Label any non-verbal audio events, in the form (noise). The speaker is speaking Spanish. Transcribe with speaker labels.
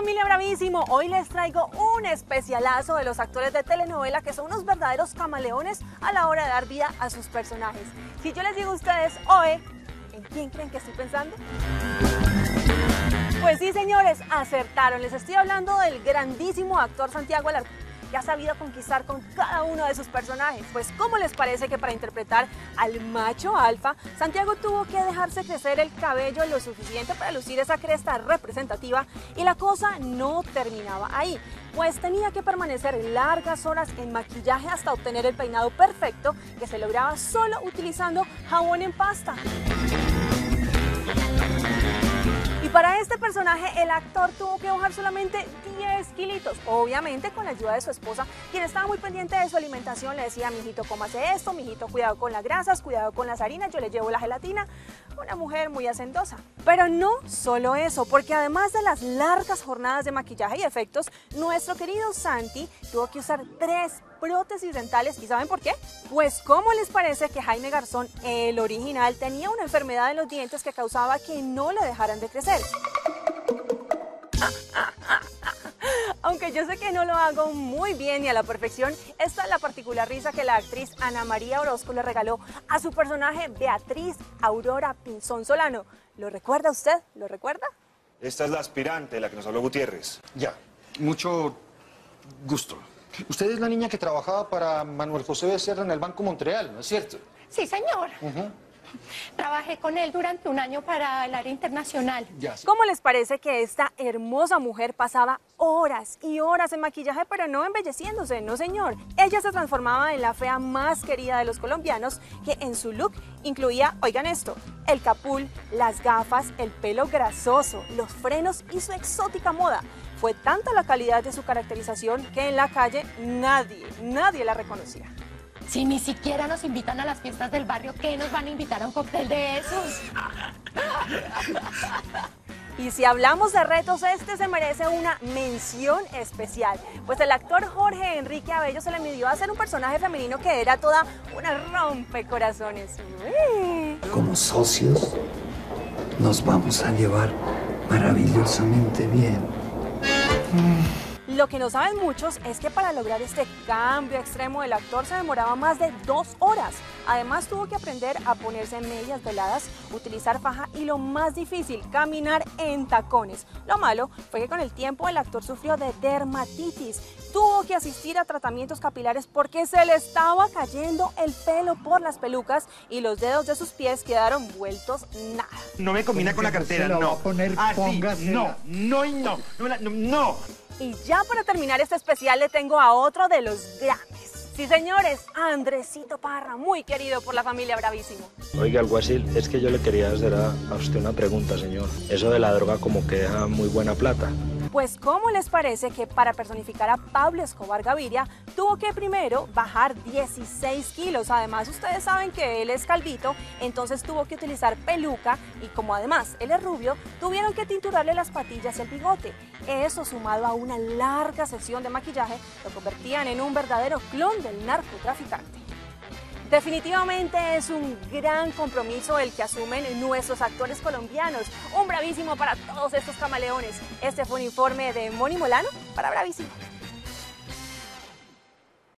Speaker 1: familia Bravísimo, hoy les traigo un especialazo de los actores de telenovela que son unos verdaderos camaleones a la hora de dar vida a sus personajes. Si yo les digo a ustedes hoy, ¿en quién creen que estoy pensando? Pues sí, señores, acertaron. Les estoy hablando del grandísimo actor Santiago Alarcón que ha sabido conquistar con cada uno de sus personajes. Pues, ¿cómo les parece que para interpretar al macho alfa, Santiago tuvo que dejarse crecer el cabello lo suficiente para lucir esa cresta representativa y la cosa no terminaba ahí? Pues tenía que permanecer largas horas en maquillaje hasta obtener el peinado perfecto que se lograba solo utilizando jabón en pasta este personaje el actor tuvo que bajar solamente 10 kilitos, obviamente con la ayuda de su esposa, quien estaba muy pendiente de su alimentación, le decía, mijito, cómase esto, mijito, cuidado con las grasas, cuidado con las harinas, yo le llevo la gelatina, una mujer muy hacendosa. Pero no solo eso, porque además de las largas jornadas de maquillaje y efectos, nuestro querido Santi tuvo que usar tres prótesis dentales. ¿Y saben por qué? Pues ¿cómo les parece que Jaime Garzón, el original, tenía una enfermedad en los dientes que causaba que no le dejaran de crecer? (laughs) Aunque yo sé que no lo hago muy bien y a la perfección, esta es la particular risa que la actriz Ana María Orozco le regaló a su personaje Beatriz Aurora Pinzón Solano. ¿Lo recuerda usted? ¿Lo recuerda?
Speaker 2: Esta es la aspirante, la que nos habló Gutiérrez.
Speaker 3: Ya, mucho gusto. Usted es la niña que trabajaba para Manuel José Becerra en el Banco Montreal, ¿no es cierto?
Speaker 4: Sí, señor. Trabajé con él durante un año para el área internacional.
Speaker 1: ¿Cómo les parece que esta hermosa mujer pasaba horas y horas en maquillaje, pero no embelleciéndose? No, señor. Ella se transformaba en la fea más querida de los colombianos, que en su look incluía, oigan esto, el capul, las gafas, el pelo grasoso, los frenos y su exótica moda. Fue tanta la calidad de su caracterización que en la calle nadie, nadie la reconocía.
Speaker 4: Si ni siquiera nos invitan a las fiestas del barrio, ¿qué nos van a invitar a un cóctel de esos?
Speaker 1: Y si hablamos de retos, este se merece una mención especial, pues el actor Jorge Enrique Abello se le midió a ser un personaje femenino que era toda una rompecorazones.
Speaker 5: Como socios, nos vamos a llevar maravillosamente bien.
Speaker 1: Lo que no saben muchos es que para lograr este cambio extremo el actor se demoraba más de dos horas. Además tuvo que aprender a ponerse medias veladas, utilizar faja y lo más difícil, caminar en tacones. Lo malo fue que con el tiempo el actor sufrió de dermatitis. Tuvo que asistir a tratamientos capilares porque se le estaba cayendo el pelo por las pelucas y los dedos de sus pies quedaron vueltos nada.
Speaker 6: No me combina con la cartera, no.
Speaker 5: poner,
Speaker 6: ah, no, no y no. No, no.
Speaker 1: Y ya para terminar este especial le tengo a otro de los grandes. Sí, señores, Andresito Parra, muy querido por la familia Bravísimo.
Speaker 7: Oiga, alguacil, es que yo le quería hacer a, a usted una pregunta, señor. Eso de la droga como que deja muy buena plata.
Speaker 1: Pues ¿cómo les parece que para personificar a Pablo Escobar Gaviria tuvo que primero bajar 16 kilos? Además ustedes saben que él es calvito, entonces tuvo que utilizar peluca y como además él es rubio, tuvieron que tinturarle las patillas y el bigote. Eso sumado a una larga sesión de maquillaje lo convertían en un verdadero clon del narcotraficante. Definitivamente es un gran compromiso el que asumen nuestros actores colombianos. Un bravísimo para todos estos camaleones. Este fue un informe de Moni Molano para Bravísimo.